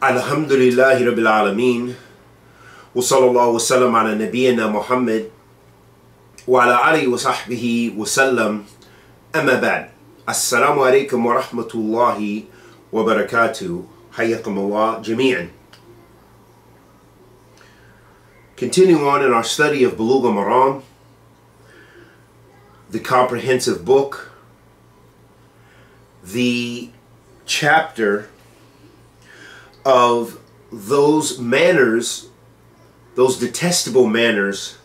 Alhamdulillahi Rabbil Alameen. Wa sallallahu wa sallam ala nabiyyina Muhammad Wa ala alihi wa sahbihi wa sallam. Amma ba'd. Assalamu alaikum wa rahmatullahi wa barakatuh. Hayyakum Allah jami'an. Continuing on in our study of Bulugh Maram the comprehensive book the chapter of those manners, those detestable manners,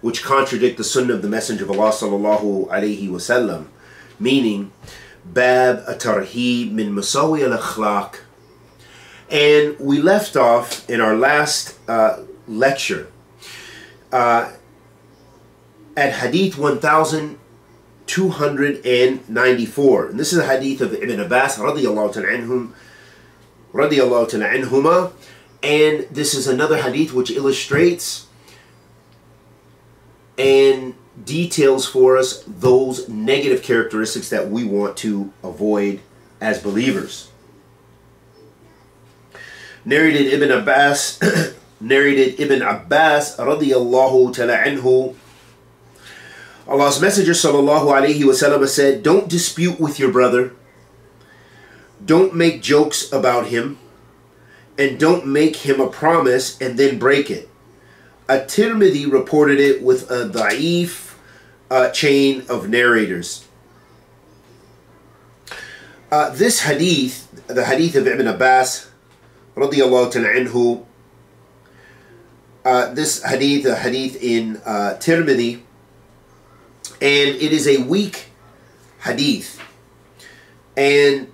which contradict the sunnah of the Messenger of Allah sallallahu alaihi wasallam, meaning bab atarhib min masawi al akhlaq. And we left off in our last uh, lecture uh, at Hadith 1294. And this is a hadith of Ibn Abbas radiallahu anhum radiallahu ta'ala anhuma. And this is another hadith which illustrates and details for us those negative characteristics that we want to avoid as believers. Narrated Ibn Abbas, narrated Ibn Abbas radiallahu ta'ala anhu. Allah's Messenger sallallahu alayhi wasallam said, Don't dispute with your brother don't make jokes about him and don't make him a promise and then break it. At-Tirmidhi reported it with a da'if uh, chain of narrators. Uh, this hadith, the hadith of Ibn Abbas, radiallahu ta'ala anhu, uh, this hadith, a hadith in uh, Tirmidhi, and it is a weak hadith. And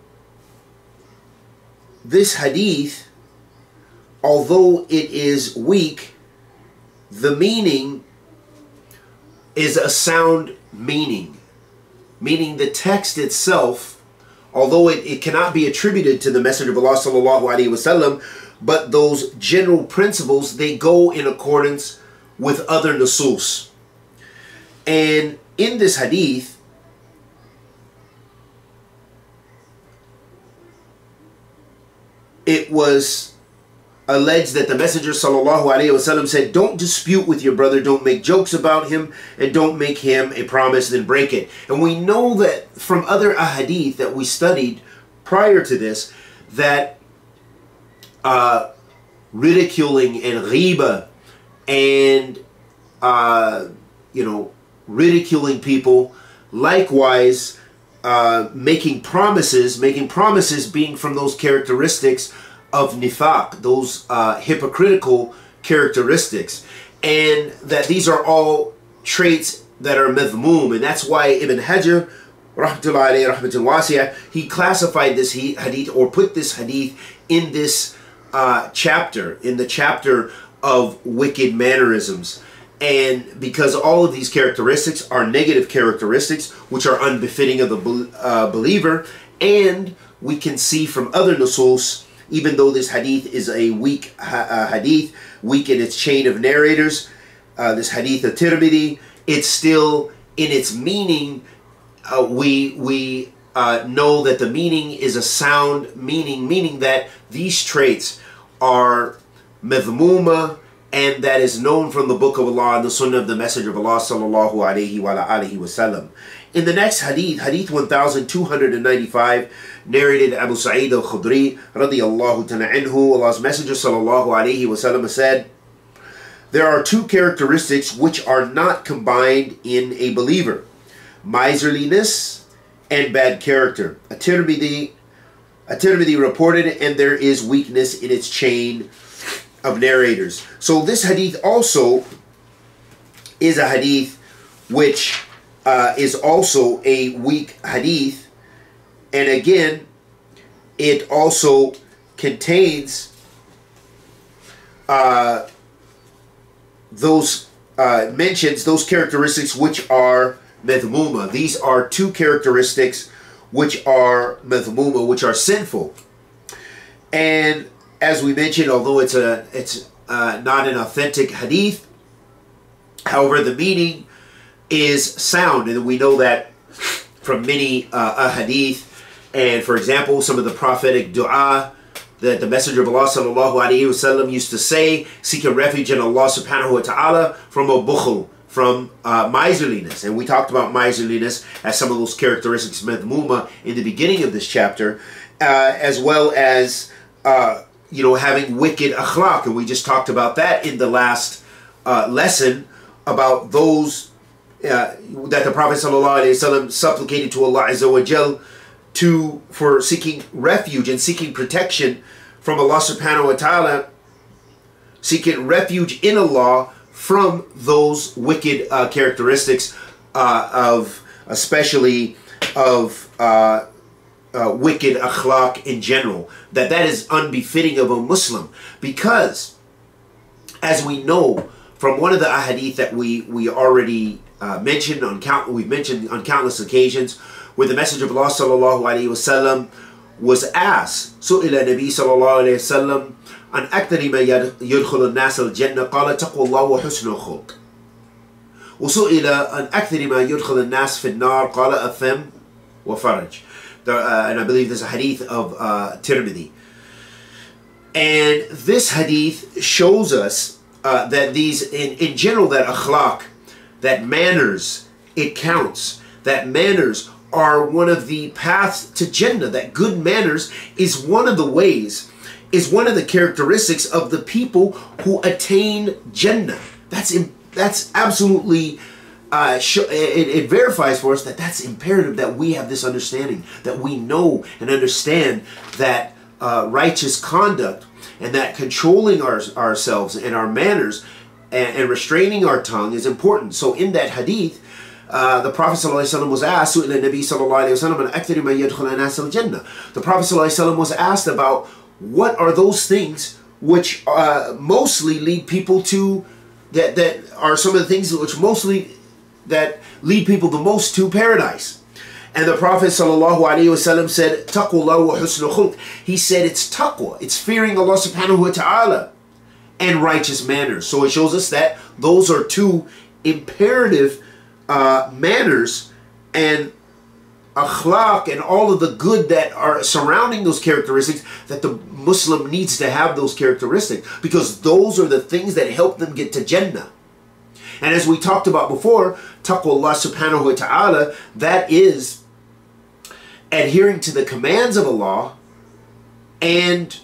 this hadith, although it is weak, the meaning is a sound meaning. Meaning the text itself, although it, it cannot be attributed to the Messenger of Allah sallallahu alaihi wasallam, but those general principles, they go in accordance with other nasus. And in this hadith, it was alleged that the Messenger wasallam said, "Don't dispute with your brother, don't make jokes about him, and don't make him a promise then break it." And we know that from other ahadith that we studied prior to this that uh, ridiculing and riba and uh, you know ridiculing people, likewise uh, making promises, making promises being from those characteristics of nifaq, those uh, hypocritical characteristics. And that these are all traits that are madhmoom. And that's why Ibn Hajar, rahmatullahi alayhi, he classified this hadith or put this hadith in this uh, chapter, in the chapter of wicked mannerisms. And because all of these characteristics are negative characteristics, which are unbefitting of the uh, believer, and we can see from other nusus, even though this hadith is a weak uh, hadith, weak in its chain of narrators, uh, this hadith of Tirmidhi, it's still in its meaning. Uh, we we uh, know that the meaning is a sound meaning, meaning that these traits are madhmuma and that is known from the book of Allah and the sunnah of the messenger of Allah sallallahu alaihi wa alihi wasallam. In the next hadith, hadith 1295, narrated Abu Sa'id al-Khudri radiyallahu Allah's messenger sallallahu alaihi wasallam said, there are two characteristics which are not combined in a believer. Miserliness and bad character. At-Tirmidhi, At-Tirmidhi reported, and there is weakness in its chain of narrators. So this hadith also is a hadith which uh, is also a weak hadith. And again, it also contains uh, those uh, mentions, those characteristics which are methmuma. These are two characteristics which are methmuma, which are sinful. And as we mentioned, although it's a it's uh, not an authentic hadith, however, the meaning is sound, and we know that from many uh, hadith. And for example, some of the prophetic du'a that the Messenger of Allah sallallahu alaihi wasallam used to say, seeking refuge in Allah subhanahu wa ta'ala from a bukhul, from uh, miserliness. And we talked about miserliness as some of those characteristics of Muma in the beginning of this chapter, uh, as well as, uh, you know, having wicked akhlaq. And we just talked about that in the last uh, lesson about those uh, that the Prophet ﷺ supplicated to Allah Azza wa Jal to for seeking refuge and seeking protection from Allah subhanahu wa ta'ala, seeking refuge in Allah from those wicked uh, characteristics uh, of especially of uh, uh, wicked akhlaq in general that that is unbefitting of a Muslim because as we know from one of the ahadith that we we already uh, mentioned on count we've mentioned on countless occasions where the Messenger of Allah sallallahu alaihi wasallam was asked, سئل النبي صلى الله عليه وسلم عن أكثر ما يدخل الناس الجنة قال تقوى الله وحسن الخلق وسئل عن أكثر ما يدخل الناس في النار قال الثم وفرج uh, and I believe there's a hadith of uh, Tirmidhi. And this hadith shows us uh, that these in, in general that akhlaq that manners it counts. That manners are one of the paths to Jannah, that good manners is one of the ways, is one of the characteristics of the people who attain Jannah. That's, that's absolutely, uh, it, it verifies for us that that's imperative that we have this understanding, that we know and understand that uh, righteous conduct and that controlling our, ourselves and our manners and, and restraining our tongue is important. So in that hadith, uh, the Prophet ﷺ was asked, The Prophet ﷺ was asked about what are those things which uh, mostly lead people to, that, that are some of the things which mostly, that lead people the most to paradise. And the Prophet ﷺ said, Taqwa wa husnul. He said it's taqwa, it's fearing Allah subhanahu wa ta'ala and righteous manners. So it shows us that those are two imperative uh, manners and akhlaq and all of the good that are surrounding those characteristics that the Muslim needs to have those characteristics because those are the things that help them get to Jannah. And as we talked about before, taqwa Allah subhanahu wa ta'ala, that is adhering to the commands of Allah and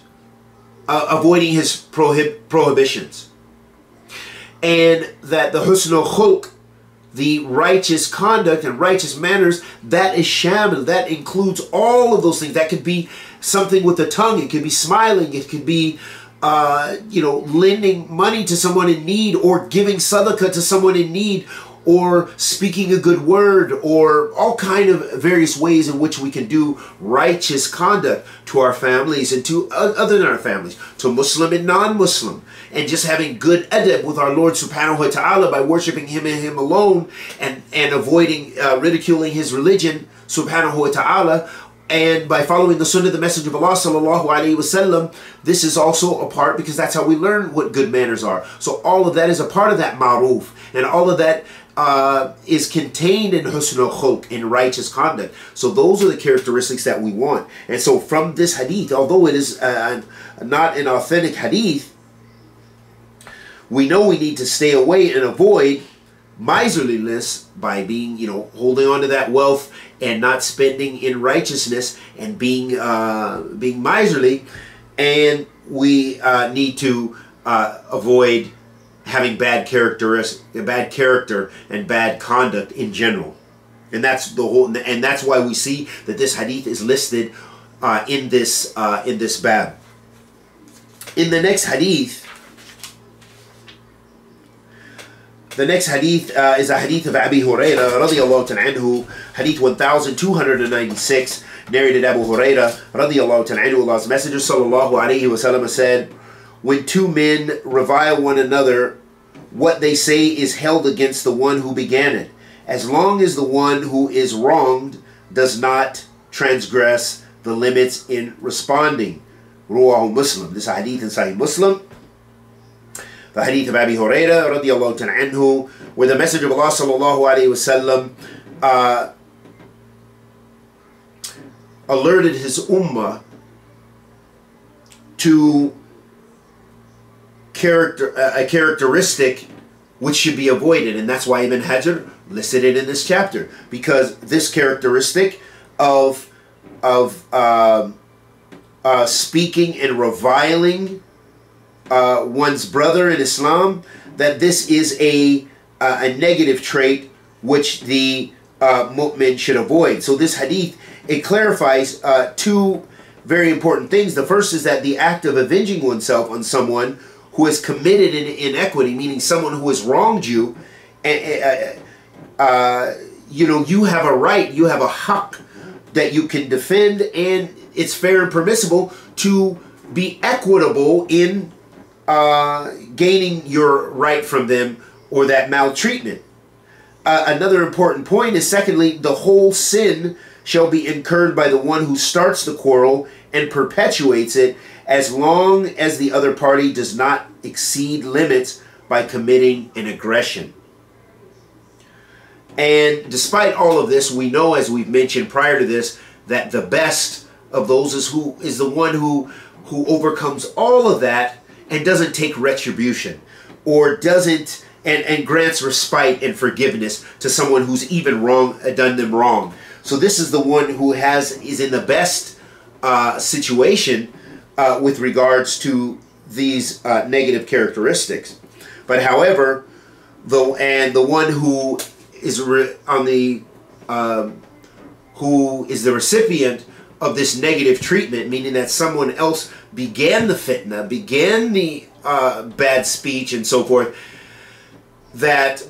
uh, avoiding his prohib prohibitions. And that the husnul khulq the righteous conduct and righteous manners, that is shamil. That includes all of those things. That could be something with the tongue. It could be smiling. It could be, uh, you know, lending money to someone in need or giving sadaqah to someone in need or speaking a good word or all kind of various ways in which we can do righteous conduct to our families and to other than our families, to Muslim and non-Muslim. And just having good adab with our Lord subhanahu wa ta'ala by worshiping him and him alone and, and avoiding uh, ridiculing his religion subhanahu wa ta'ala and by following the sunnah of the Messenger of Allah sallallahu alaihi wasallam, this is also a part because that's how we learn what good manners are. So all of that is a part of that ma'ruf, and all of that uh, is contained in husnul khulq, in righteous conduct. So those are the characteristics that we want. And so from this hadith, although it is uh, not an authentic hadith, we know we need to stay away and avoid miserliness by being, you know, holding on to that wealth and not spending in righteousness and being uh, being miserly. And we uh, need to uh, avoid having bad characteristics, bad character and bad conduct in general. And that's the whole, and that's why we see that this hadith is listed uh, in this uh, in this bab. In the next hadith, The next hadith uh, is a hadith of Abi Huraira radiallahu anhu, hadith 1296, narrated Abu Huraira radiallahu anhu, Allah's Messenger sallallahu alayhi wasallam said, When two men revile one another, what they say is held against the one who began it, as long as the one who is wronged does not transgress the limits in responding. Ruwahu Muslim. This hadith in Sahih Muslim the hadith of Abi Huraira radiallahu anhu, where the Messenger of Allah sallallahu alayhi wasallam uh, alerted his ummah to character a characteristic which should be avoided, and that's why Ibn Hajar listed it in this chapter because this characteristic of of uh, uh, speaking and reviling uh, one's brother in Islam, that this is a uh, a negative trait which the uh, mu'min should avoid. So this hadith it clarifies uh, two very important things. The first is that the act of avenging oneself on someone who has committed an inequity, meaning someone who has wronged you, and, uh, you know, you have a right, you have a haq that you can defend, and it's fair and permissible to be equitable in uh, gaining your right from them or that maltreatment. Uh, another important point is, secondly, the whole sin shall be incurred by the one who starts the quarrel and perpetuates it as long as the other party does not exceed limits by committing an aggression. And despite all of this, we know, as we've mentioned prior to this, that the best of those is who is the one who who overcomes all of that and doesn't take retribution or doesn't and, and grants respite and forgiveness to someone who's even wrong done them wrong. So this is the one who has is in the best uh, situation uh, with regards to these uh, negative characteristics. But however, the and the one who is on the um, who is the recipient of this negative treatment, meaning that someone else began the fitna, began the uh, bad speech and so forth, that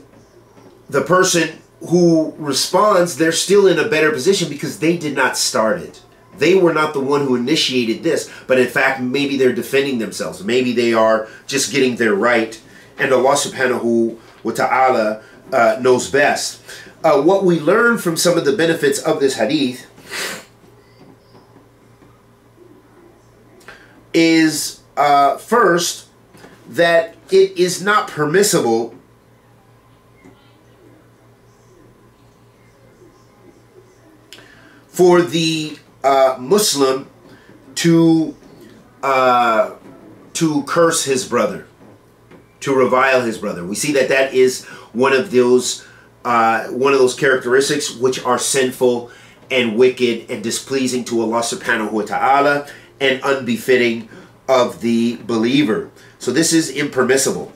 the person who responds, they're still in a better position because they did not start it. They were not the one who initiated this, but in fact, maybe they're defending themselves. Maybe they are just getting their right, and Allah subhanahu wa ta'ala uh, knows best. Uh, what we learn from some of the benefits of this hadith is uh, first that it is not permissible for the uh, Muslim to uh, to curse his brother, to revile his brother. We see that that is one of those uh, one of those characteristics which are sinful and wicked and displeasing to Allah Subhanahu wa Taala and unbefitting of the believer. So this is impermissible.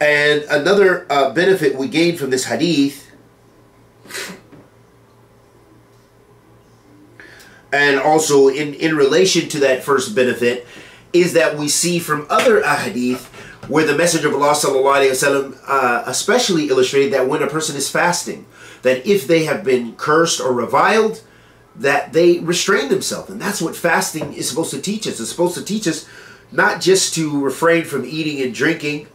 And another uh, benefit we gain from this hadith and also in, in relation to that first benefit is that we see from other hadith where the message of Allah sallallahu wasallam uh, especially illustrated that when a person is fasting, that if they have been cursed or reviled, that they restrain themselves. And that's what fasting is supposed to teach us. It's supposed to teach us not just to refrain from eating and drinking,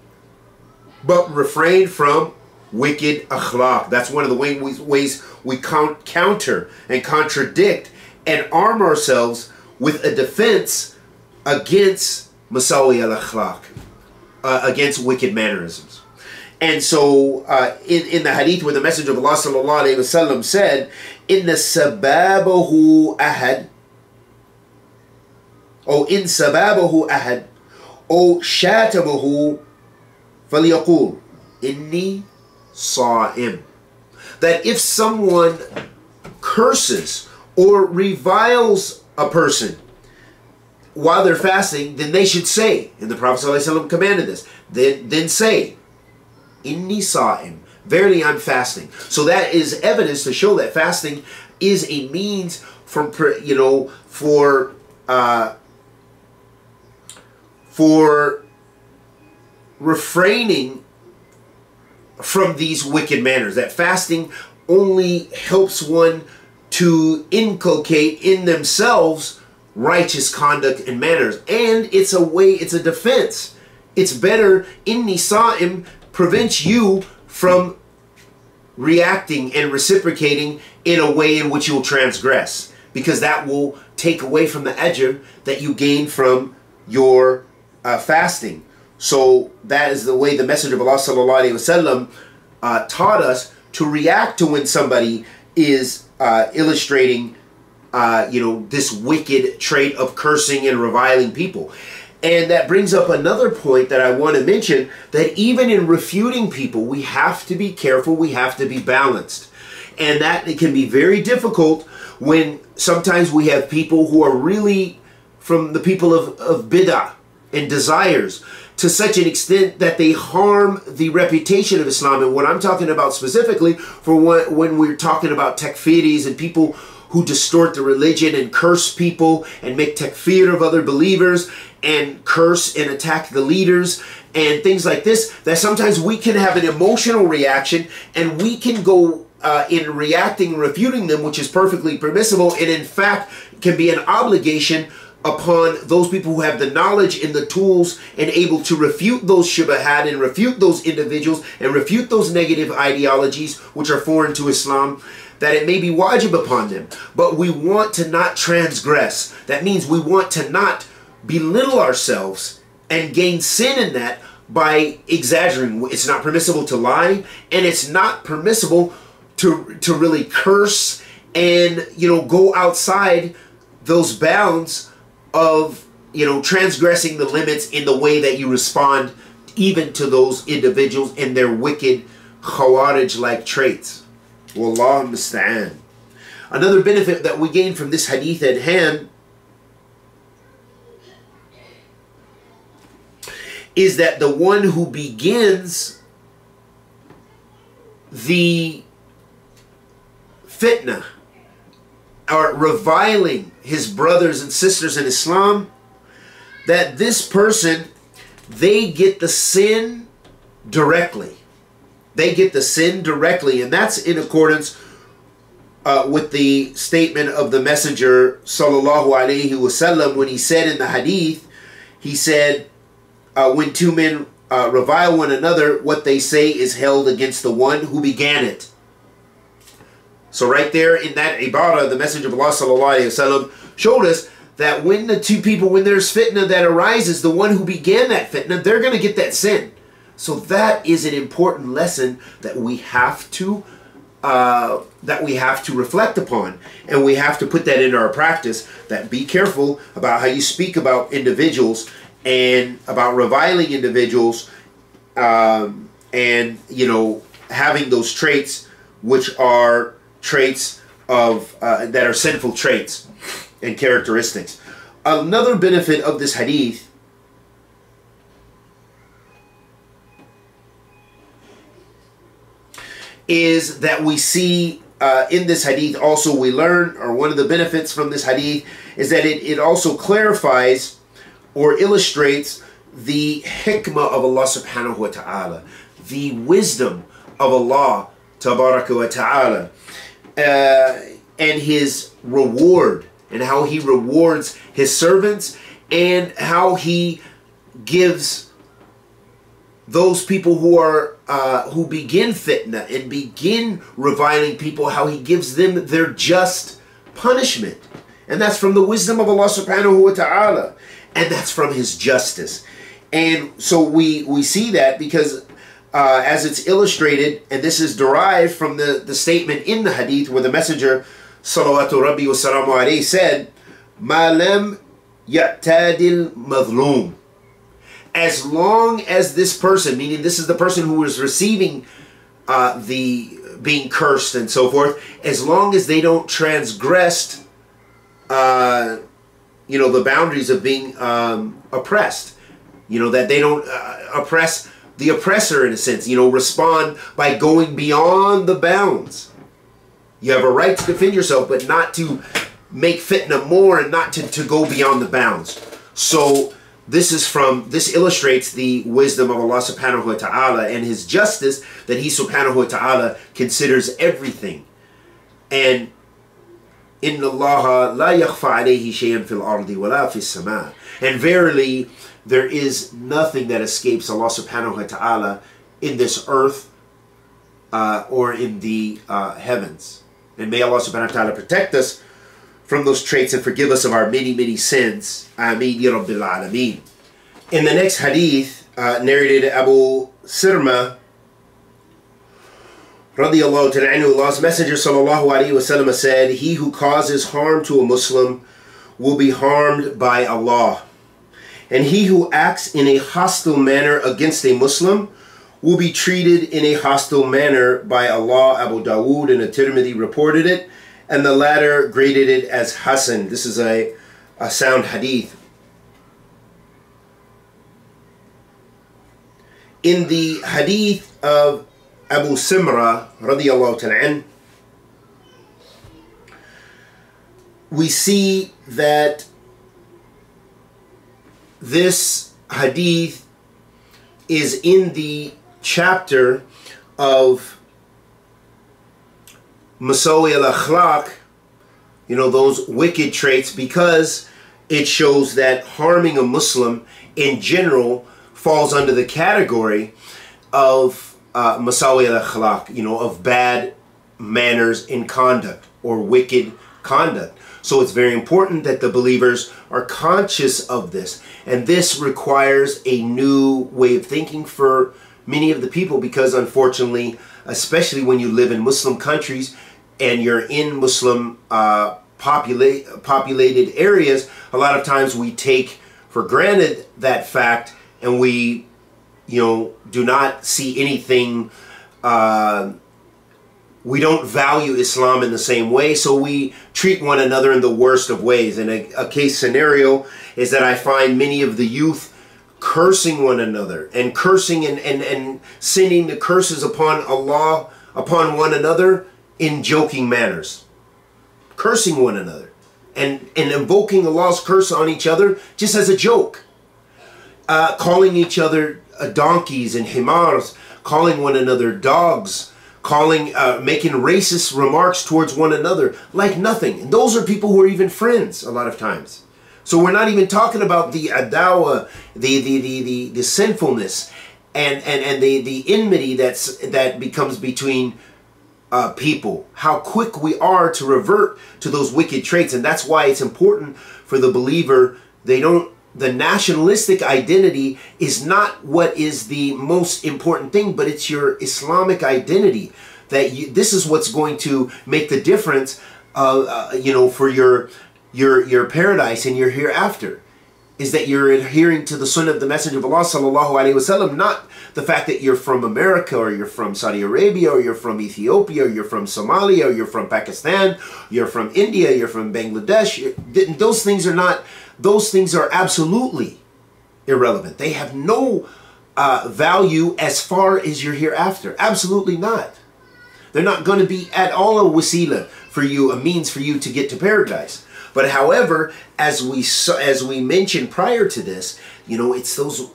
but refrain from wicked akhlaq. That's one of the ways, we count, counter and contradict and arm ourselves with a defense against Masawi al akhlaq, uh, against wicked mannerisms. And so, uh, in, in the hadith where the Messenger of Allah sallallahu wasallam said, "In the sababahu ahad, or in sababahu ahad, or shatabahu, فليقول inni صائم." That if someone curses or reviles a person while they're fasting, then they should say, and the Prophet ﷺ commanded this, then, then say, Inni sa'im, verily I'm fasting. So that is evidence to show that fasting is a means from, you know, for, uh, for refraining from these wicked manners. That fasting only helps one to inculcate in themselves righteous conduct and manners. And it's a way, it's a defense. It's better, inni sa'im, prevents you from reacting and reciprocating in a way in which you'll transgress. Because that will take away from the ajr that you gain from your uh, fasting. So that is the way the Messenger of Allah sallallahu wasallam uh, taught us to react to when somebody is uh, illustrating uh, you know, this wicked trait of cursing and reviling people. And that brings up another point that I want to mention that even in refuting people, we have to be careful, we have to be balanced. And that it can be very difficult when sometimes we have people who are really from the people of, of bid'ah and desires to such an extent that they harm the reputation of Islam. And what I'm talking about specifically for when, when we're talking about takfiris and people who distort the religion and curse people and make takfir of other believers and curse and attack the leaders and things like this, that sometimes we can have an emotional reaction and we can go uh, in reacting, refuting them, which is perfectly permissible, and in fact can be an obligation upon those people who have the knowledge and the tools and able to refute those shubahat and refute those individuals and refute those negative ideologies which are foreign to Islam that it may be wajib upon them. But we want to not transgress. That means we want to not belittle ourselves and gain sin in that by exaggerating. It's not permissible to lie and it's not permissible to to really curse and you know go outside those bounds of you know transgressing the limits in the way that you respond even to those individuals and their wicked khawarij like traits. Wallah understand another benefit that we gain from this hadith at hand is that the one who begins the fitna or reviling his brothers and sisters in Islam, that this person, they get the sin directly. They get the sin directly, and that's in accordance uh, with the statement of the Messenger sallallahu alaihi wasallam when he said in the hadith, he said, uh, "When two men uh, revile one another, what they say is held against the one who began it." So right there in that ibarah, the Messenger of Allah sallallahu showed us that when the two people, when there's fitna that arises, the one who began that fitna, they're going to get that sin. So that is an important lesson that we have to uh, that we have to reflect upon, and we have to put that into our practice. That be careful about how you speak about individuals and about reviling individuals, um, and you know having those traits which are traits of uh, that are sinful traits and characteristics. Another benefit of this hadith is that we see uh, in this hadith also we learn, or one of the benefits from this hadith is that it, it also clarifies or illustrates the hikmah of Allah subhanahu wa ta'ala, the wisdom of Allah tabaraka wa ta'ala uh, and his reward and how he rewards his servants and how he gives those people who are uh, who begin fitna and begin reviling people how he gives them their just punishment. And that's from the wisdom of Allah subhanahu wa ta'ala and that's from his justice and so we we see that because uh, as it's illustrated, and this is derived from the, the statement in the hadith where the messenger salawatu rabbi wa salamu said, Ma lam ya'tadil madlum. As long as this person, meaning this is the person who is receiving uh, the being cursed and so forth, as long as they don't transgress, uh, you know, the boundaries of being um, oppressed, you know, that they don't uh, oppress the oppressor in a sense, you know, respond by going beyond the bounds. You have a right to defend yourself, but not to make fitna more and not to, to go beyond the bounds. So this is from, this illustrates the wisdom of Allah subhanahu wa ta'ala and his justice that he subhanahu wa ta'ala considers everything. And Allah la yakhfa alayhi shay'an fil ardi wa la fis sama. And verily, there is nothing that escapes Allah subhanahu wa ta'ala in this earth uh, or in the uh, heavens. And may Allah subhanahu wa ta'ala protect us from those traits and forgive us of our many, many sins. Ameen ya Rabbil Alameen. In the next hadith, uh, narrated Abu Sirma radiallahu ta'ala Allah's Messenger sallallahu alayhi wasallam said, He who causes harm to a Muslim will be harmed by Allah. And he who acts in a hostile manner against a Muslim will be treated in a hostile manner by Allah. Abu Dawood and At-Tirmidhi reported it, and the latter graded it as Hasan. This is a, a sound hadith. In the hadith of Abu Simra radiallahu ta'ala we see that this hadith is in the chapter of Masawi al-Akhlaq, you know, those wicked traits, because it shows that harming a Muslim in general falls under the category of uh, masawi al-akhlaq, you know, of bad manners in conduct or wicked conduct. So it's very important that the believers are conscious of this. And this requires a new way of thinking for many of the people because unfortunately, especially when you live in Muslim countries and you're in Muslim uh, populate, populated areas, a lot of times we take for granted that fact and we you know, do not see anything. Uh, we don't value Islam in the same way, so we treat one another in the worst of ways. And a, a case scenario is that I find many of the youth cursing one another and cursing and, and, and sending the curses upon Allah, upon one another in joking manners. Cursing one another and, and invoking Allah's curse on each other just as a joke. Uh, calling each other donkeys and himars, calling one another dogs, calling, uh, making racist remarks towards one another like nothing. And those are people who are even friends a lot of times. So we're not even talking about the adawa, the the the the, the sinfulness, and and and the the enmity that's that becomes between uh, people. How quick we are to revert to those wicked traits, and that's why it's important for the believer. They don't the nationalistic identity is not what is the most important thing, but it's your Islamic identity. That you, this is what's going to make the difference, uh, uh, you know, for your your your paradise and your hereafter. Is that you're adhering to the Sunnah of the Messenger of Allah sallallahu alaihi wasallam, not the fact that you're from America or you're from Saudi Arabia or you're from Ethiopia or you're from Somalia or you're from Pakistan, you're from India, you're from Bangladesh. Those things are not those things are absolutely irrelevant. They have no uh, value as far as you're hereafter. Absolutely not. They're not going to be at all a wasila for you, a means for you to get to paradise. But however, as we as we mentioned prior to this, you know, it's those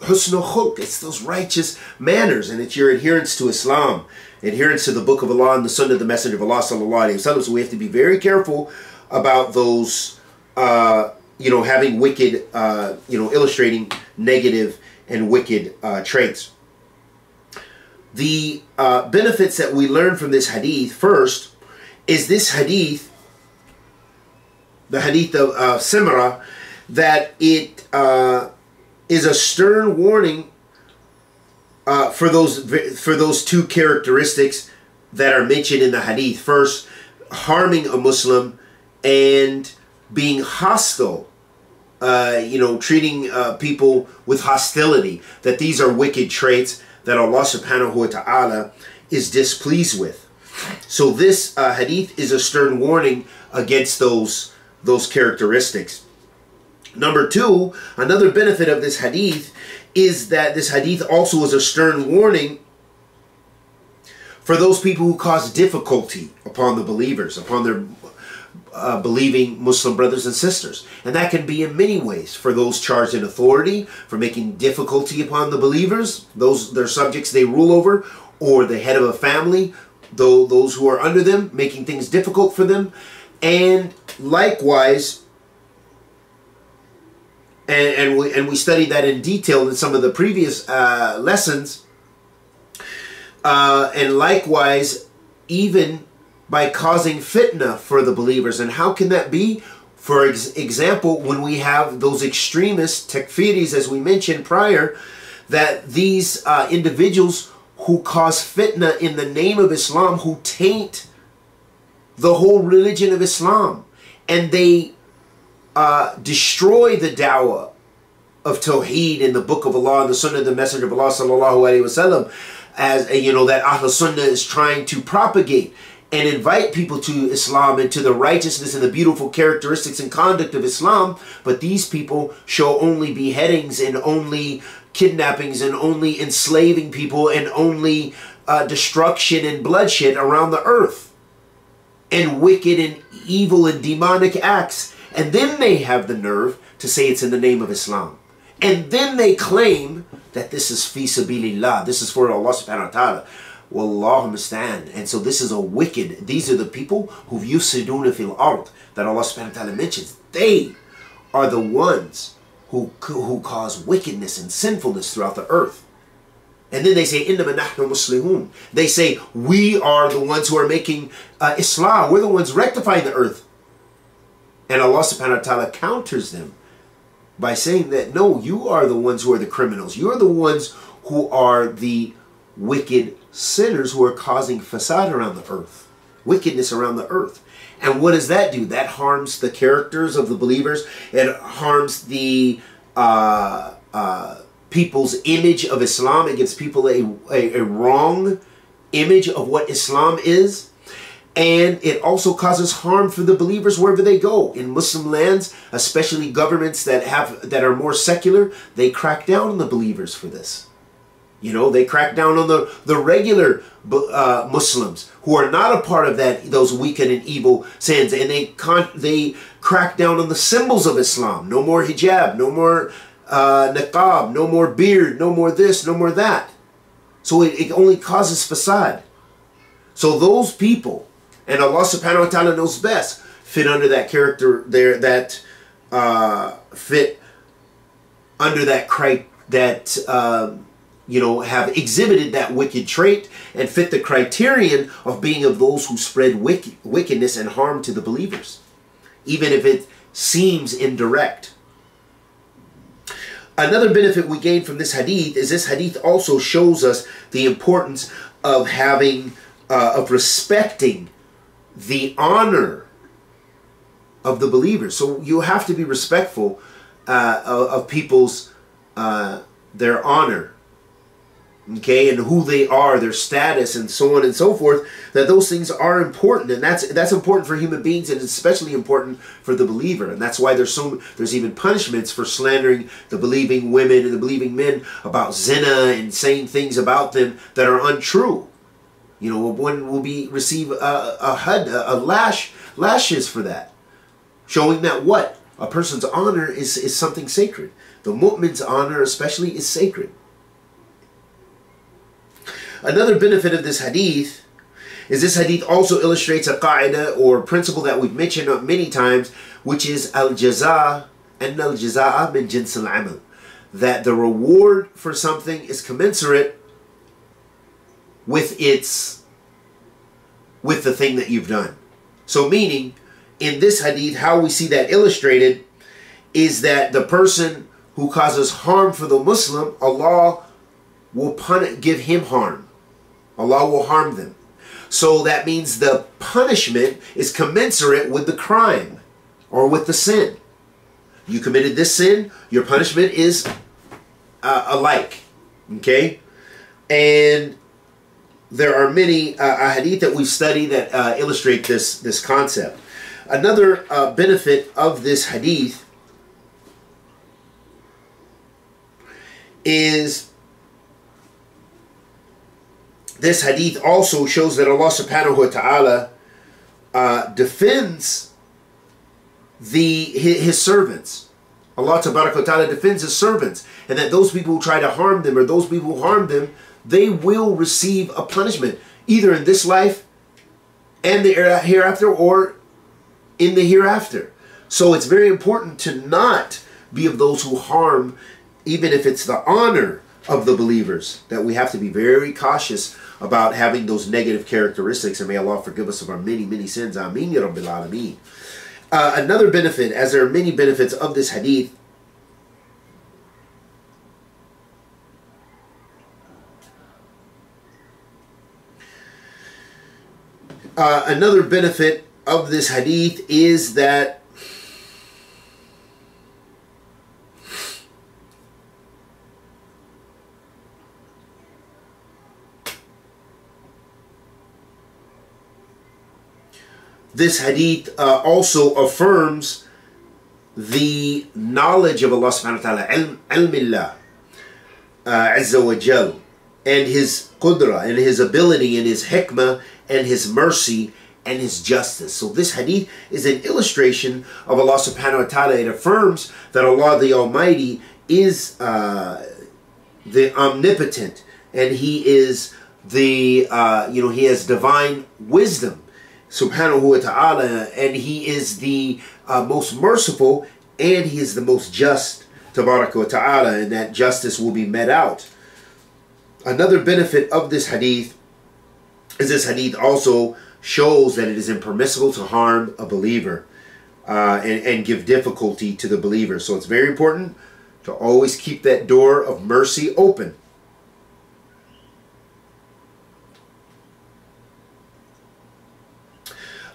husnul it's those righteous manners, and it's your adherence to Islam, adherence to the Book of Allah and the Sunnah of the Messenger of Allah sallallahu alaihi wasallam. So we have to be very careful about those uh, you know, having wicked, uh, you know, illustrating negative and wicked uh, traits. The uh, benefits that we learn from this hadith first is this hadith, the hadith of uh, Simra, that it uh, is a stern warning uh, for those for those two characteristics that are mentioned in the hadith. First, harming a Muslim and being hostile uh, you know, treating uh, people with hostility, that these are wicked traits that Allah subhanahu wa ta'ala is displeased with. So this uh, hadith is a stern warning against those, those characteristics. Number two, another benefit of this hadith is that this hadith also is a stern warning for those people who cause difficulty upon the believers, upon their uh, believing Muslim brothers and sisters. And that can be in many ways for those charged in authority, for making difficulty upon the believers, those their subjects they rule over, or the head of a family, though those who are under them, making things difficult for them. And likewise, and, and we and we studied that in detail in some of the previous uh, lessons. Uh, and likewise, even by causing fitna for the believers. And how can that be? For ex example, when we have those extremists, takfiris, as we mentioned prior, that these uh, individuals who cause fitna in the name of Islam, who taint the whole religion of Islam. And they uh, destroy the dawah of Tawheed in the Book of Allah and the Sunnah of the Messenger of Allah sallallahu alaihi wasallam, as you know that Ahl Sunnah is trying to propagate and invite people to Islam and to the righteousness and the beautiful characteristics and conduct of Islam. But these people show only beheadings and only kidnappings and only enslaving people and only uh, destruction and bloodshed around the earth and wicked and evil and demonic acts. And then they have the nerve to say it's in the name of Islam. And then they claim that this is fi sabilillah. This is for Allah subhanahu wa ta'ala. Wallahu musta'an. And so this is a wicked. These are the people who yufsiduna fil ard that Allah subhanahu wa ta'ala mentions. They are the ones who, who cause wickedness and sinfulness throughout the earth. And then they say, إِنَّمَا نَحْنُ مُصْلِحُونَ They say, we are the ones who are making uh, Islam. We're the ones rectifying the earth. And Allah subhanahu wa ta'ala counters them by saying that, no, you are the ones who are the criminals. You're the ones who are the wicked sinners who are causing fasad around the earth, wickedness around the earth. And what does that do? That harms the characters of the believers. It harms the uh, uh, people's image of Islam. It gives people a, a, a wrong image of what Islam is. And it also causes harm for the believers wherever they go. In Muslim lands, especially governments that have that are more secular, they crack down on the believers for this. You know, they crack down on the, the regular uh, Muslims who are not a part of that those wicked and evil sins, and they they crack down on the symbols of Islam. No more hijab, no more uh, niqab, no more beard, no more this, no more that. So it, it only causes fasad. So those people, and Allah Subhanahu wa Taala knows best, fit under that character there that uh, fit under that cri- that. Um, you know, have exhibited that wicked trait and fit the criterion of being of those who spread wicked, wickedness and harm to the believers, even if it seems indirect. Another benefit we gain from this hadith is this hadith also shows us the importance of having, uh, of respecting the honor of the believers. So you have to be respectful uh, of, of, people's uh, their honor okay, and who they are, their status, and so on and so forth, that those things are important, and that's that's important for human beings, and especially important for the believer, and that's why there's so there's even punishments for slandering the believing women and the believing men about zina and saying things about them that are untrue. You know, one will be receive a, a hud, a, lash, lashes for that, showing that what a person's honor is is something sacred. The mu'min's honor, especially, is sacred. Another benefit of this hadith is this hadith also illustrates a qaida or principle that we've mentioned many times, which is al jaza and al jazaa min jins al amal. That the reward for something is commensurate with its with the thing that you've done. So meaning in this hadith how we see that illustrated is that the person who causes harm for the Muslim, Allah will pun- give him harm. Allah will harm them. So that means the punishment is commensurate with the crime or with the sin. You committed this sin, your punishment is uh, alike. Okay? And there are many uh, hadith that we've studied that uh, illustrate this, this concept. Another uh, benefit of this hadith is this hadith also shows that Allah subhanahu wa ta'ala uh, defends the his, his servants. Allah subhanahu wa ta'ala defends his servants and that those people who try to harm them or those people who harm them, they will receive a punishment either in this life and the hereafter or in the hereafter. So it's very important to not be of those who harm even if it's the honor of the believers that we have to be very cautious about having those negative characteristics. And may Allah forgive us of our many, many sins. Ameen, Ya Rabbil Alameen. Uh, another benefit, as there are many benefits of this hadith, uh, another benefit of this hadith is that this hadith uh, also affirms the knowledge of Allah subhanahu wa ta'ala, ilm, ilmillah, uh, azza wa jal, and his qudra, and his ability, and his hikmah, and his mercy, and his justice. So this hadith is an illustration of Allah subhanahu wa ta'ala. It affirms that Allah the Almighty is uh, the omnipotent, and he is the, uh, you know, he has divine wisdom subhanahu wa ta'ala and he is the uh, most merciful and he is the most just tabaraka wa ta'ala and that justice will be met out. Another benefit of this hadith is this hadith also shows that it is impermissible to harm a believer uh, and, and give difficulty to the believer. So it's very important to always keep that door of mercy open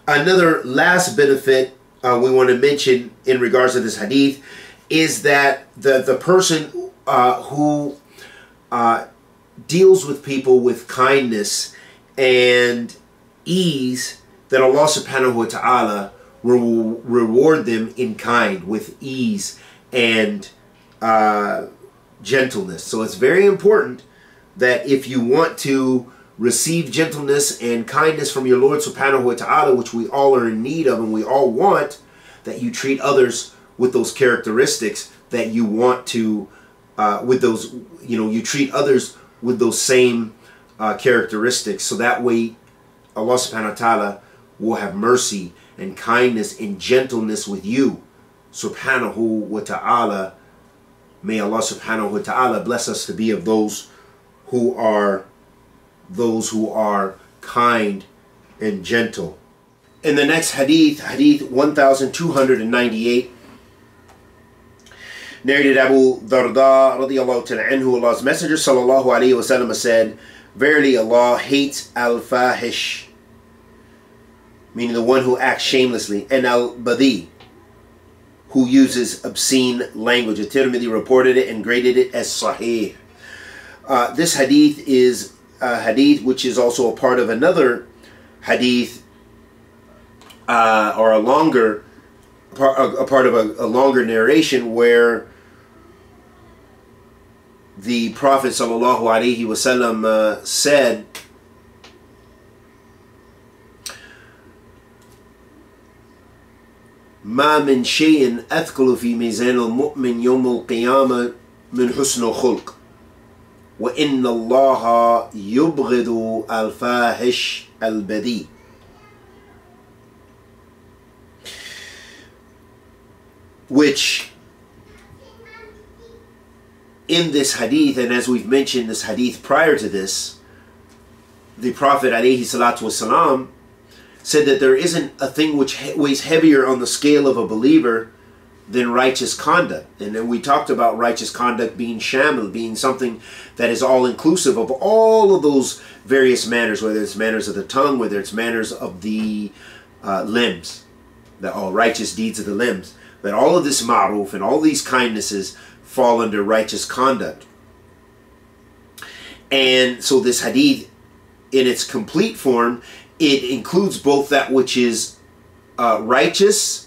Another last benefit uh, we want to mention in regards to this hadith is that the, the person uh, who uh, deals with people with kindness and ease, that Allah subhanahu wa ta'ala will reward them in kind with ease and uh, gentleness. So it's very important that if you want to receive gentleness and kindness from your Lord subhanahu wa ta'ala, which we all are in need of and we all want, that you treat others with those characteristics that you want to, uh, with those, you know, you treat others with those same uh, characteristics. So that way, Allah subhanahu wa ta'ala will have mercy and kindness and gentleness with you. Subhanahu wa ta'ala. May Allah subhanahu wa ta'ala bless us to be of those who are those who are kind and gentle. In the next hadith, hadith 1298, narrated Abu Darda radiallahu anhu, Allah's Messenger sallallahu alayhi wasallam said, Verily Allah hates al-fahish, meaning the one who acts shamelessly, and al-badi, who uses obscene language. At-Tirmidhi reported it and graded it as sahih. Uh, this hadith is uh, hadith, which is also a part of another hadith uh, or a longer part, a, part of a, a, longer narration where the Prophet sallallahu alaihi wasallam uh, said. ما من شيء أثقل في ميزان المؤمن يوم القيامة من حسن الخلق وإن الله يبغض الفاحش البذيء which in this hadith and as we've mentioned this hadith prior to this the prophet alayhi salatu wasalam said that there isn't a thing which weighs heavier on the scale of a believer than righteous conduct. And then we talked about righteous conduct being shamil, being something that is all inclusive of all of those various manners, whether it's manners of the tongue, whether it's manners of the uh, limbs, the all righteous deeds of the limbs. That all of this ma'ruf and all these kindnesses fall under righteous conduct. And so this hadith, in its complete form, it includes both that which is uh, righteous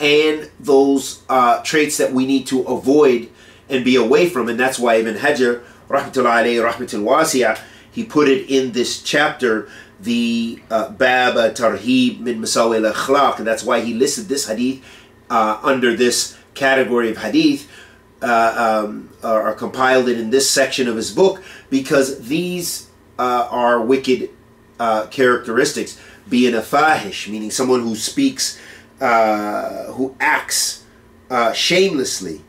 and those uh, traits that we need to avoid and be away from. And that's why Ibn Hajar, rahmatullahi alayhi, rahmatul wasi'ah, he put it in this chapter, the uh, Bab Tarhib min Masawi al-Akhlaq, and that's why he listed this hadith uh, under this category of hadith, uh, um, or compiled it in this section of his book, because these uh, are wicked uh, characteristics. Being a fahish, meaning someone who speaks uh, who acts uh, shamelessly,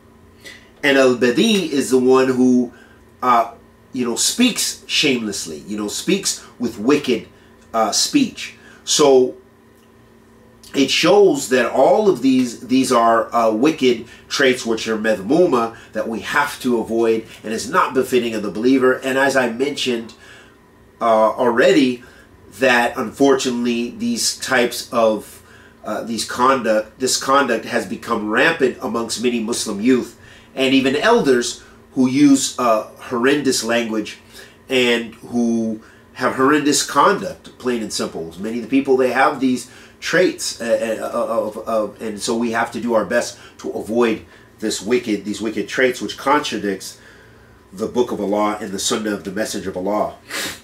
and al badi is the one who, uh, you know, speaks shamelessly. You know, speaks with wicked uh, speech. So it shows that all of these these are uh, wicked traits which are medmuma that we have to avoid and is not befitting of the believer. And as I mentioned uh, already, that unfortunately these types of uh, these conduct this conduct has become rampant amongst many Muslim youth and even elders who use uh, horrendous language and who have horrendous conduct, plain and simple. Many of the people they have these traits, uh, uh, of, of, and so we have to do our best to avoid this wicked, these wicked traits, which contradicts the Book of Allah and the Sunnah of the Messenger of Allah,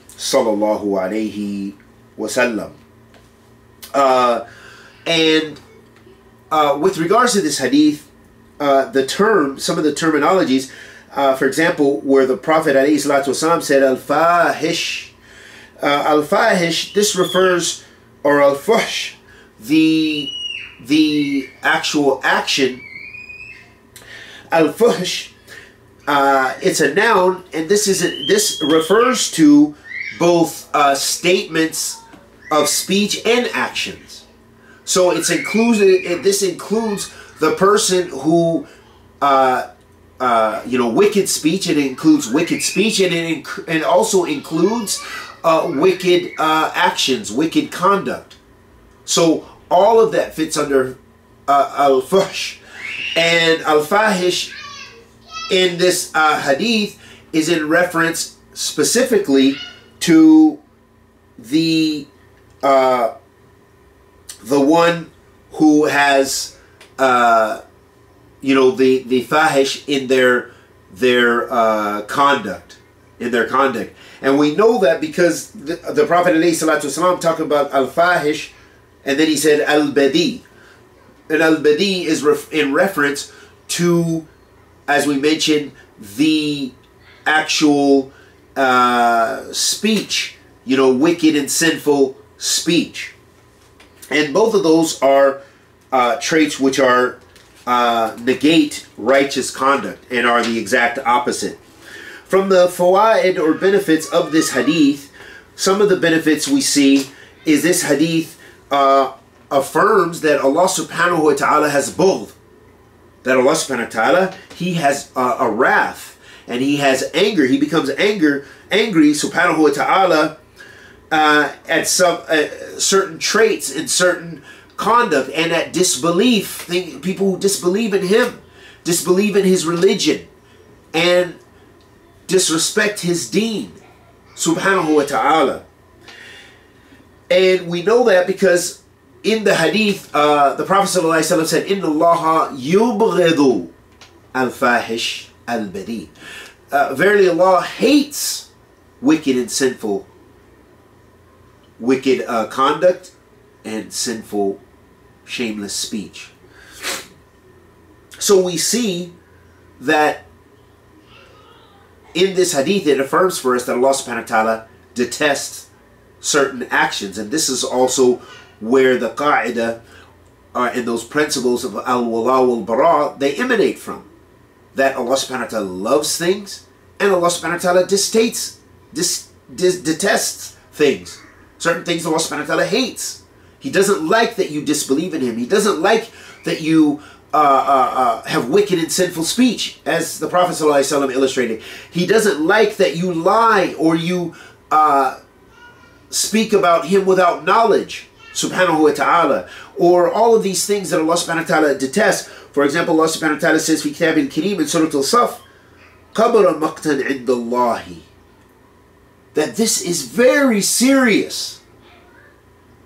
sallallahu alaihi wasallam. Uh, and uh, with regards to this hadith, uh, the term, some of the terminologies, uh, for example, where the Prophet ﷺ said al-fahish, uh, al-fahish, this refers, or al-fush, the, the actual action, al-fush, uh, it's a noun, and this is a, this refers to both uh, statements of speech and actions. So it's included. This includes the person who, uh, uh, you know, wicked speech. It includes wicked speech, and it inc- and also includes uh, wicked uh, actions, wicked conduct. So all of that fits under uh, al-fuhsh, and al-fahish in this uh, hadith is in reference specifically to the the one who has uh, you know the the fahish in their their uh, conduct in their conduct. And we know that because the, the prophet ﷺ talked about al-fahish and then he said al-badi. And al-badi is ref- in reference to as we mentioned the actual uh, speech you know wicked and sinful speech and both of those are uh, traits which are uh, negate righteous conduct and are the exact opposite. From the fawaid or benefits of this hadith, some of the benefits we see is this hadith uh, affirms that Allah subhanahu wa ta'ala has both. That Allah subhanahu wa ta'ala, He has a wrath and He has anger. He becomes anger, angry subhanahu wa ta'ala uh, at some uh, certain traits and certain conduct and at disbelief think, people who disbelieve in him disbelieve in his religion and disrespect his deen subhanahu wa ta'ala. And we know that because in the hadith uh, the prophet ﷺ said inna allaha yubghidu al-fahish al-badi. Uh, verily allah hates wicked and sinful wicked uh, conduct and sinful, shameless speech. So we see that in this hadith it affirms for us that Allah subhanahu wa ta'ala detests certain actions. And this is also where the qa'idah uh, and those principles of al-wala wal-bara, they emanate from. That Allah subhanahu wa ta'ala loves things and Allah subhanahu wa ta'ala dis, dis, detests things. Certain things Allah subhanahu wa ta'ala hates. He doesn't like that you disbelieve in Him. He doesn't like that you uh, uh, uh, have wicked and sinful speech, as the Prophet ﷺ illustrated. He doesn't like that you lie or you uh, speak about Him without knowledge, subhanahu wa ta'ala, or all of these things that Allah subhanahu wa ta'ala detests. For example, Allah subhanahu wa ta'ala says, في كتاب الكريم in Surah Al-Saf, قَبْرَ مَقْتًا عِنْدَ اللَّهِ that this is very serious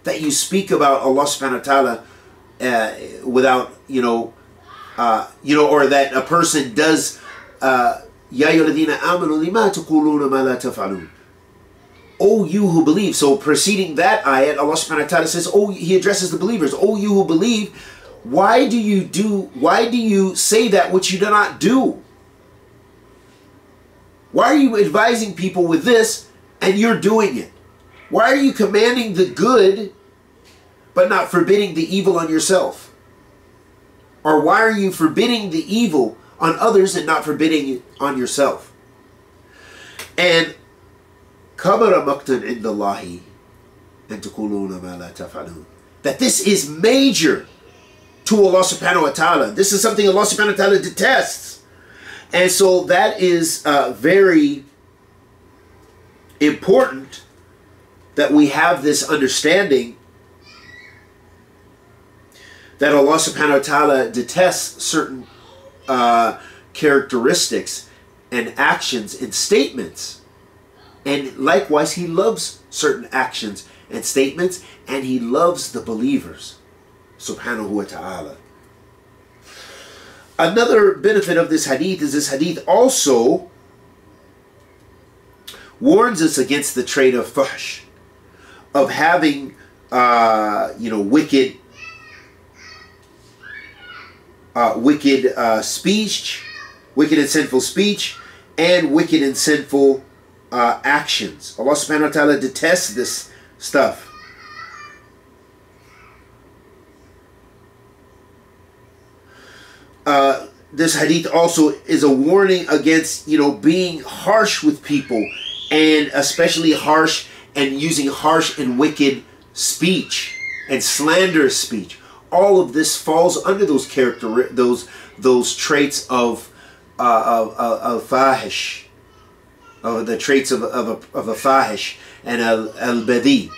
that you speak about Allah subhanahu wa ta'ala uh, without, you know, uh, you know, or that a person does, uh, Ya amanu lima ma la taf'alun. O you who believe. So preceding that ayat, Allah subhanahu wa ta'ala says, Oh, He addresses the believers. Oh, you who believe, why do you do, why do you say that which you do not do? Why are you advising people with this and you're doing it? Why are you commanding the good but not forbidding the evil on yourself? Or why are you forbidding the evil on others and not forbidding it on yourself? And kabara maqtan indallahi and taquluna ma la taf'alun. That this is major to Allah subhanahu wa ta'ala. This is something Allah subhanahu wa ta'ala detests. And so that is uh, very important that we have this understanding that Allah subhanahu wa ta'ala detests certain uh, characteristics and actions and statements. And likewise, He loves certain actions and statements, and He loves the believers. Subhanahu wa ta'ala. Another benefit of this hadith is this hadith also warns us against the trait of fuhsh, of having, uh, you know, wicked, uh, wicked uh, speech, wicked and sinful speech, and wicked and sinful uh, actions. Allah subhanahu wa ta'ala detests this stuff. Uh, this hadith also is a warning against, you know, being harsh with people and especially harsh and using harsh and wicked speech and slanderous speech. All of this falls under those character those those traits of uh, of, of, fahish, of the traits of, of, a, of a fahish and al, al badi.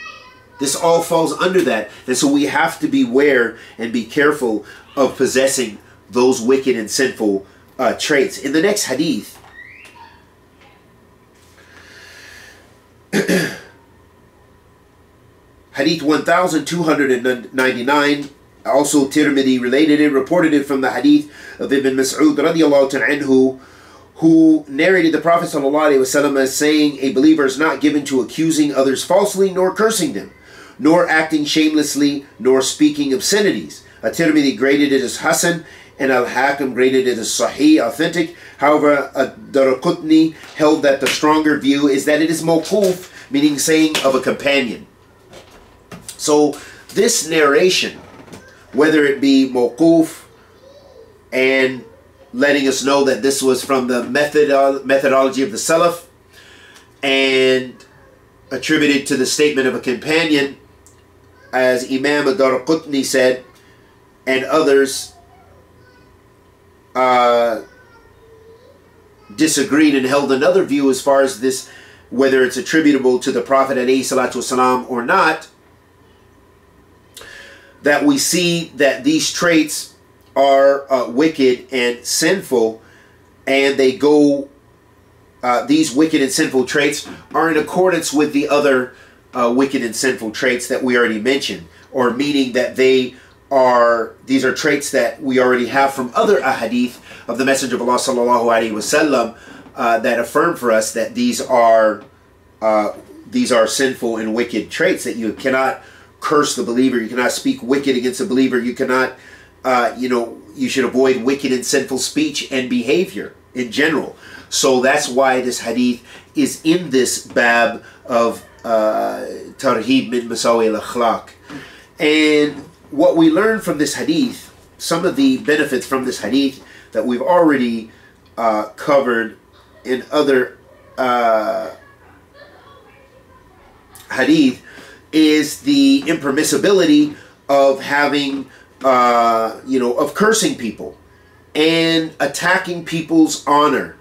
This all falls under that, and so we have to beware and be careful of possessing those wicked and sinful uh, traits. In the next hadith, hadith 1299, also Tirmidhi related it, reported it from the hadith of Ibn Mas'ud radiallahu anhu, who narrated the Prophet as saying, A believer is not given to accusing others falsely, nor cursing them, nor acting shamelessly, nor speaking obscenities. At-Tirmidhi graded it as Hasan, and Al-Hakim graded it as Sahih, authentic. However, Daraqutni held that the stronger view is that it is mawquf, meaning saying of a companion. So this narration, whether it be mawquf and letting us know that this was from the method methodology of the Salaf and attributed to the statement of a companion, as Imam Ad-Darqutni said, and others uh, disagreed and held another view as far as this, whether it's attributable to the Prophet والسلام, or not, that we see that these traits are uh, wicked and sinful, and they go, uh, these wicked and sinful traits are in accordance with the other uh, wicked and sinful traits that we already mentioned, or meaning that they are these are traits that we already have from other ahadith of the Messenger of Allah sallallahu alaihi wasallam uh, that affirm for us that these are uh, these are sinful and wicked traits that you cannot curse the believer, you cannot speak wicked against a believer, you cannot uh, you know you should avoid wicked and sinful speech and behavior in general. So that's why this hadith is in this bab of uh, tarhib min masawi al-akhlaq. And what we learn from this hadith, some of the benefits from this hadith that we've already uh, covered in other uh, hadith, is the impermissibility of having, uh, you know, of cursing people and attacking people's honor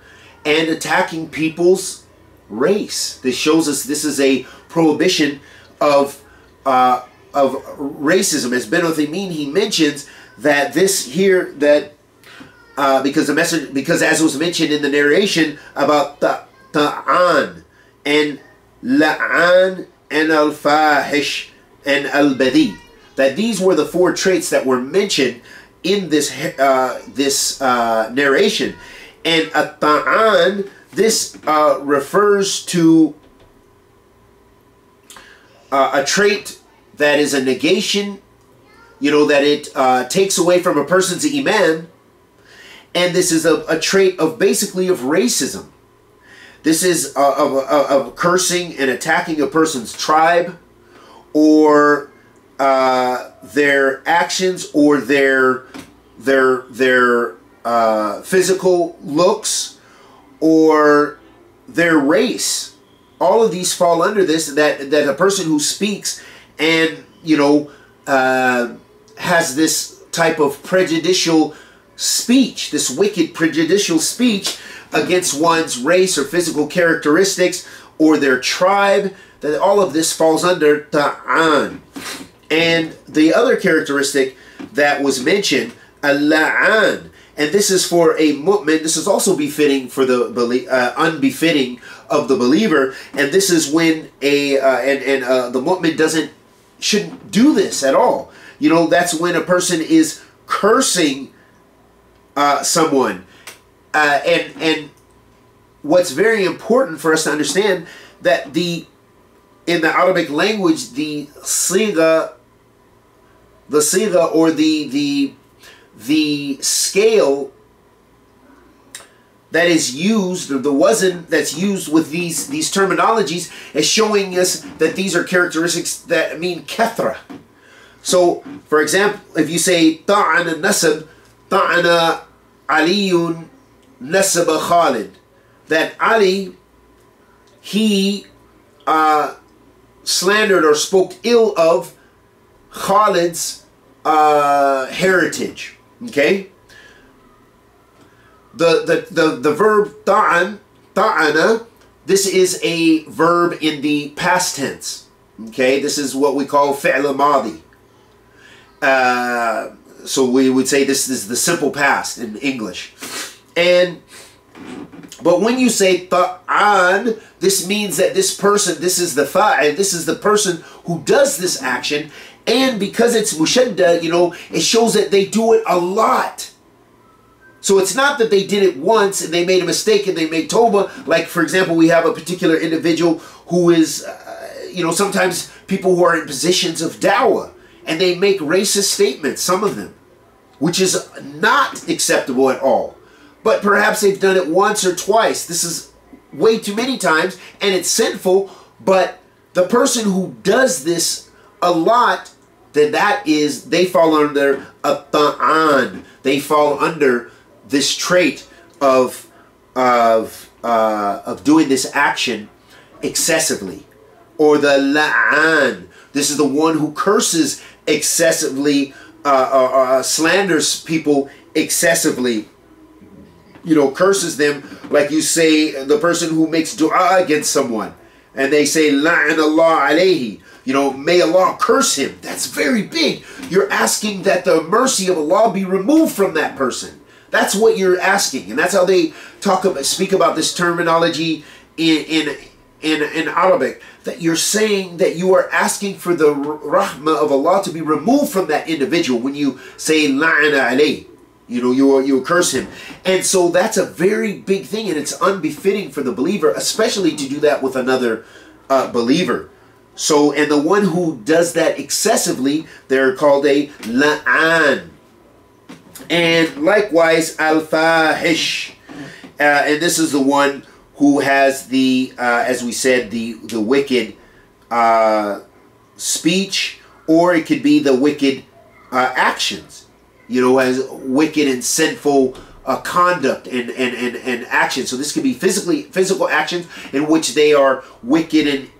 and attacking people's race. This shows us this is a prohibition of uh, of racism, as Ben Uthaymeen, he mentions that this here, that uh, because the message, because as was mentioned in the narration about ta, ta'an and la'an and al-fahish and al-badi, that these were the four traits that were mentioned in this uh, this uh, narration, and a ta'an this uh, refers to uh, a trait that is a negation, you know, that it uh, takes away from a person's iman. And this is a, a trait of basically of racism. This is of, of, of cursing and attacking a person's tribe or uh, their actions or their their their uh, physical looks or their race. All of these fall under this. That that a person who speaks and you know uh, has this type of prejudicial speech, this wicked prejudicial speech against one's race or physical characteristics or their tribe, that all of this falls under ta'an. And the other characteristic that was mentioned, al-la'an, and this is for a mu'min, this is also befitting for the uh, unbefitting of the believer, and this is when a, uh, and, and uh, the mu'min doesn't, shouldn't do this at all. You know, that's when a person is cursing uh, someone. Uh, and, and what's very important for us to understand that the in the Arabic language the siga the siga or the the the scale that is used the wazn that's used with these these terminologies is showing us that these are characteristics that mean kethra so for example if you say ta'ana nasab ta'ana aliyun nasab khalid that ali he uh, slandered or spoke ill of Khalid's uh, heritage. Okay? The, the, the, the verb ta'an, ta'ana, this is a verb in the past tense. Okay? This is what we call fi'l. Uh, so we would say this is the simple past in English. And but when you say ta'an, this means that this person, this is the fa'il, this is the person who does this action, and because it's mushadda, you know, it shows that they do it a lot. So it's not that they did it once and they made a mistake and they made toba. Like, for example, we have a particular individual who is, uh, you know, sometimes people who are in positions of dawah and they make racist statements, some of them, which is not acceptable at all. But perhaps they've done it once or twice. This is way too many times and it's sinful. But the person who does this a lot, then that is, they fall under a ta'an. They fall under this trait of, of, uh, of doing this action excessively. Or the la'an. This is the one who curses excessively, uh, uh, uh slanders people excessively. You know, curses them like you say the person who makes dua against someone. And they say la'an Allah alayhi. You know may Allah curse him. That's very big. You're asking that the mercy of Allah be removed from that person that's what you're asking and that's how they talk about speak about this terminology in in in, in Arabic that you're saying that you are asking for the rahmah of Allah to be removed from that individual when you say la'ana alayhi you know, you you curse him. And so that's a very big thing, and it's unbefitting for the believer, especially to do that with another uh, believer. So, and the one who does that excessively, they're called a la'an. And likewise, al-fahish. Uh, and this is the one who has the, uh, as we said, the, the wicked uh, speech, or it could be the wicked uh, actions you know, as wicked and sinful uh, conduct and, and, and, and action. So this could be physically physical actions in which they are wicked and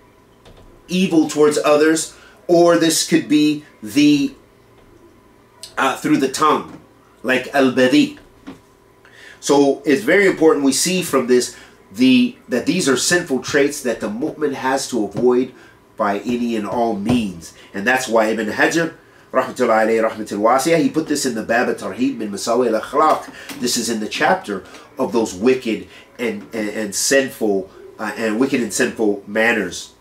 evil towards others, or this could be the uh, through the tongue, like al badi. So it's very important we see from this the that these are sinful traits that the mu'min has to avoid by any and all means, and that's why Ibn Hajar rahmatullahi alayhi rahmatul. He put this in the Bab Tarhib min Masawi al-Akhlaq. This is in the chapter of those wicked and, and, and sinful uh, and wicked and sinful manners.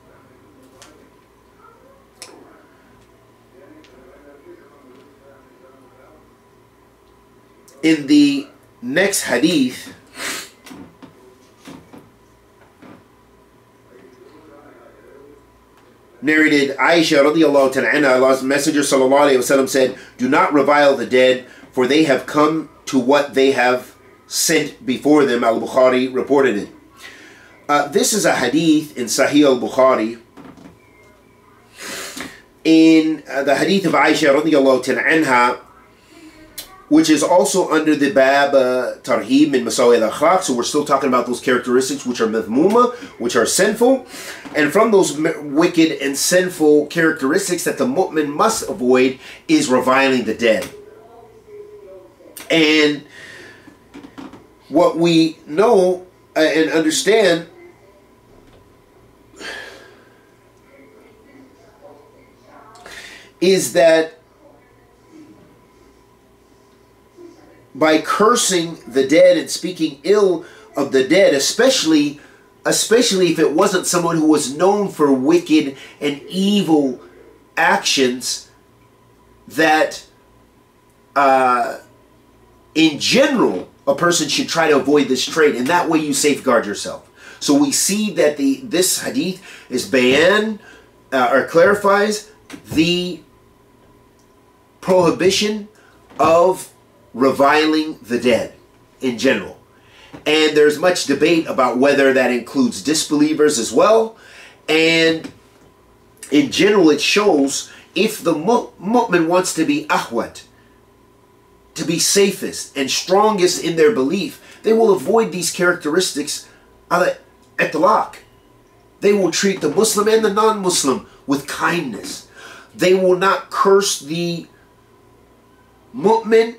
In the next hadith, narrated Aisha radiallahu ta'ala Allah's Messenger sallallahu alayhi wasallam said, Do not revile the dead, for they have come to what they have sent before them. Al-Bukhari reported it. Uh, this is a hadith in Sahih al-Bukhari. In uh, the hadith of Aisha radiallahu ta'ala which is also under the Bab uh, and Masawi al Akhlaq. So we're still talking about those characteristics which are mithmuma, which are sinful. And from those wicked and sinful characteristics that the mu'min must avoid is reviling the dead. And what we know uh, and understand is that by cursing the dead and speaking ill of the dead, especially especially if it wasn't someone who was known for wicked and evil actions, that uh, in general a person should try to avoid this trait, and that way you safeguard yourself. So we see that the this hadith is bayan uh, or clarifies the prohibition of reviling the dead in general. And there's much debate about whether that includes disbelievers as well. And in general, it shows if the mu'min wants to be ahwat, to be safest and strongest in their belief, they will avoid these characteristics at the lock. They will treat the Muslim and the non-Muslim with kindness. They will not curse the mu'min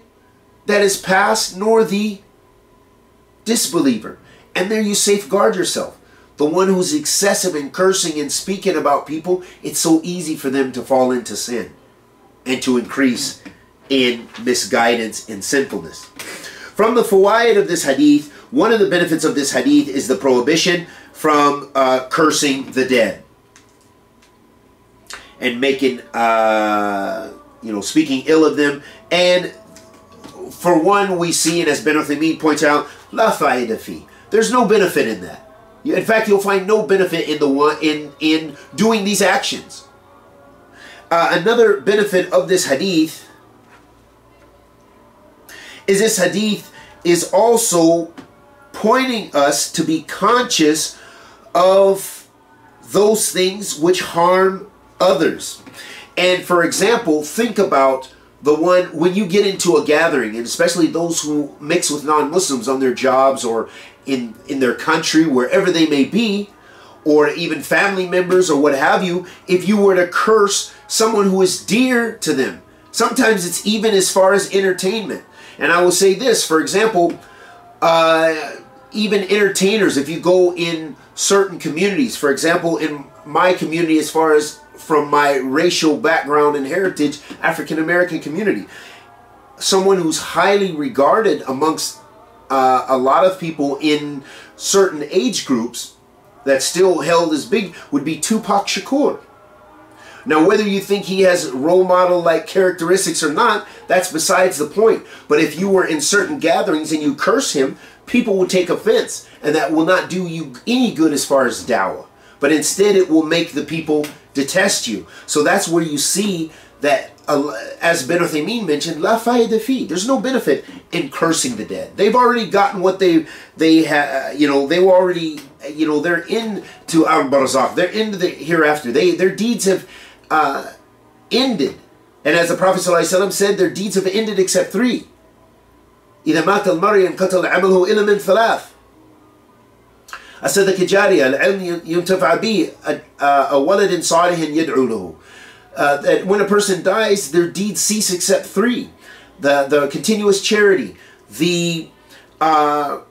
that is past, nor the disbeliever. And there you safeguard yourself. The one who's excessive in cursing and speaking about people, it's so easy for them to fall into sin and to increase in misguidance and sinfulness. From the fawaid of this hadith, one of the benefits of this hadith is the prohibition from uh, cursing the dead and making, uh, you know, speaking ill of them. And for one, we see, and as Ben Uthaymeen points out, la fa'ida fi. There's no benefit in that. In fact, you'll find no benefit in the one in in doing these actions. Uh, another benefit of this hadith is this hadith is also pointing us to be conscious of those things which harm others. And for example, think about the one when you get into a gathering and especially those who mix with non-muslims on their jobs or in in their country wherever they may be or even family members or what have you if you were to curse someone who is dear to them sometimes it's even as far as entertainment. And i will say this for example uh, even entertainers if you go in certain communities for example in my community as far as from my racial background and heritage, African American community. Someone who's highly regarded amongst uh, a lot of people in certain age groups that still held as big would be Tupac Shakur. Now, whether you think he has role model like characteristics or not, that's besides the point. But if you were in certain gatherings and you curse him, people will take offense, and that will not do you any good as far as dawah But instead, it will make the people detest you. So that's where you see that, uh, as Ben Uthaymeen mentioned, la de fi. There's no benefit in cursing the dead. They've already gotten what they they have. You know, they were already. You know, they're into al barzakh. They're into the hereafter. They their deeds have uh, ended. And as the Prophet ﷺ said, their deeds have ended except three. إذا مات المرء انقطع عمله إلا من ثلاث الصدقة جارية العلم ينتفع به ولد صالح يدعو له uh, that when a person dies, their deeds cease except three: the the continuous charity, the uh,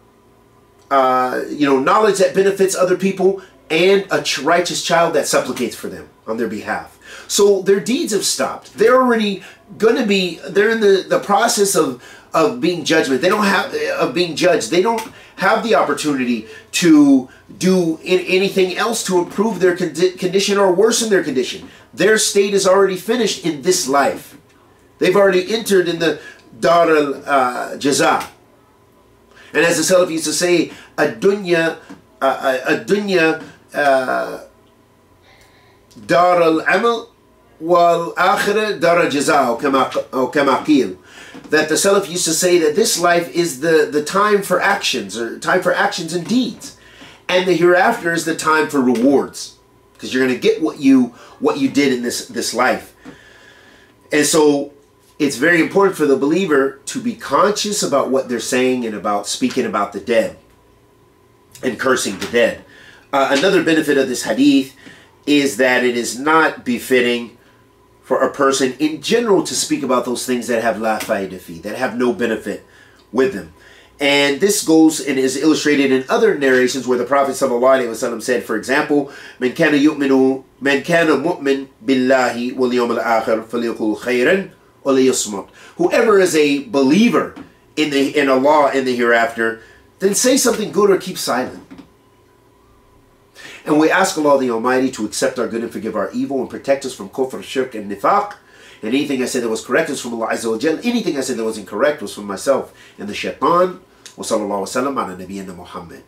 uh, you know knowledge that benefits other people, and a righteous child that supplicates for them on their behalf. So their deeds have stopped. They're already going to be. They're in the the process of of being judgment. They don't have of being judged. They don't have the opportunity to do anything else to improve their condi condition or worsen their condition. Their state is already finished in this life. They've already entered in the Dar al uh, Jaza. And as the Salaf used to say, a dunya, uh, a dunya uh, Dar al Amal wal akhirah Dar al Jaza, or kama qil that the Salaf used to say that this life is the, the time for actions, or time for actions and deeds. And the hereafter is the time for rewards. Because you're going to get what you what you did in this, this life. And so it's very important for the believer to be conscious about what they're saying and about speaking about the dead and cursing the dead. Uh, another benefit of this hadith is that it is not befitting for a person in general to speak about those things that have la fi, that have no benefit with them. And this goes and is illustrated in other narrations where the Prophet ﷺ said, for example, من كان يؤمن من كان مؤمن بالله واليوم الآخر فليقل خيرا وليصمت. Whoever is a believer in the in Allah in the hereafter, then say something good or keep silent. And we ask Allah the Almighty to accept our good and forgive our evil and protect us from kufr, shirk, and nifaq. And anything I said that was correct was from Allah Azza wa Jal. Anything I said that was incorrect was from myself and the shaitan. Wa sallallahu wa sallam ala nabiyyina Muhammad.